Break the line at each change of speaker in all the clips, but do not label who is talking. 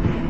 you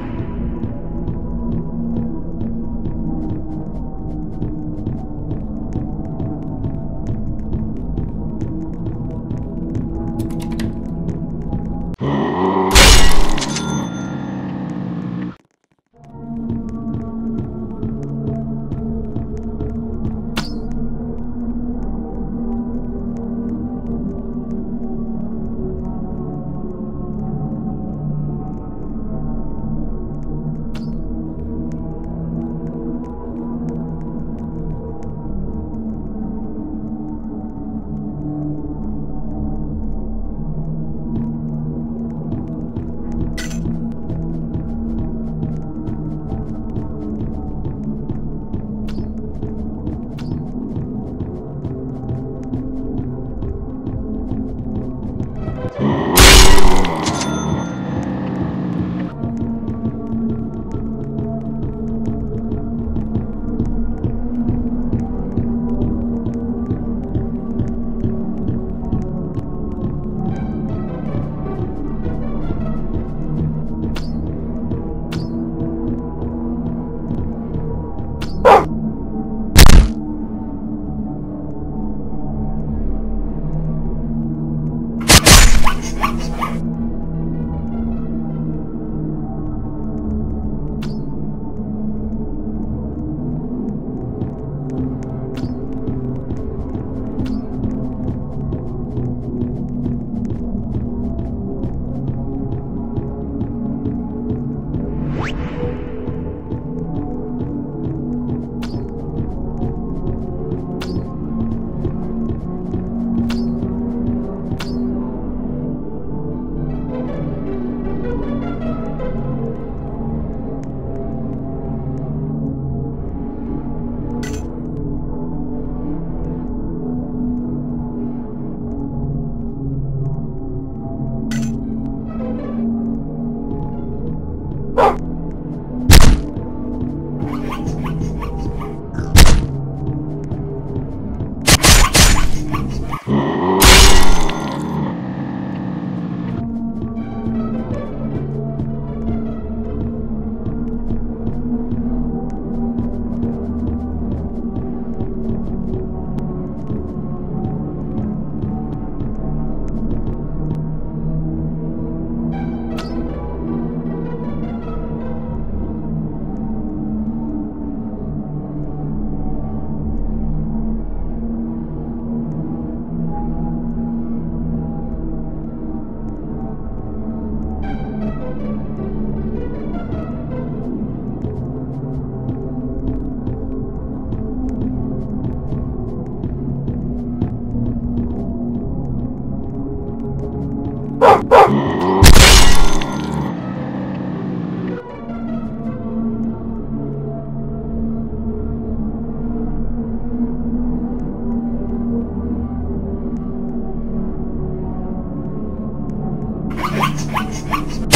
Oh! Thanks, thanks.